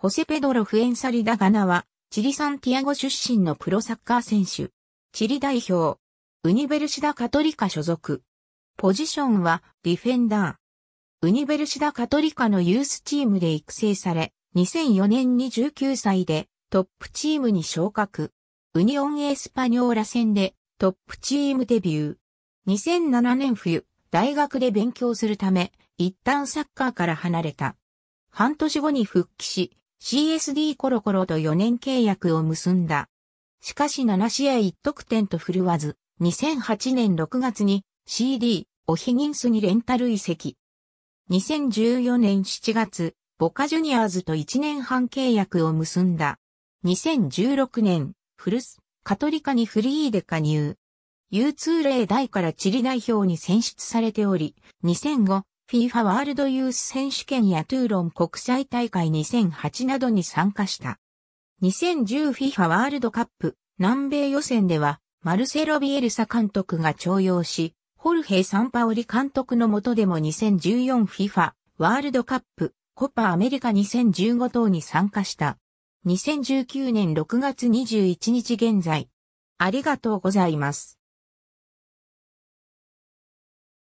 ホセペドロ・フエンサリダ・ガナは、チリサンティアゴ出身のプロサッカー選手。チリ代表。ウニベルシダ・カトリカ所属。ポジションはディフェンダー。ウニベルシダ・カトリカのユースチームで育成され、2004年に19歳でトップチームに昇格。ウニオン・エスパニョーラ戦でトップチームデビュー。2007年冬、大学で勉強するため、一旦サッカーから離れた。半年後に復帰し、CSD コロコロと4年契約を結んだ。しかし7試合1得点と振るわず、2008年6月に CD、オヒギンスにレンタル移籍。2014年7月、ボカジュニアーズと1年半契約を結んだ。2016年、フルス、カトリカにフリーで加入。U2 例代からチリ代表に選出されており、2005、FIFA ワールドユース選手権やトゥーロン国際大会2008などに参加した。2010FIFA ワールドカップ南米予選では、マルセロ・ビエルサ監督が徴用し、ホルヘ・サンパオリ監督の下でも 2014FIFA ワールドカップコパアメリカ2015等に参加した。2019年6月21日現在。ありがとうございます。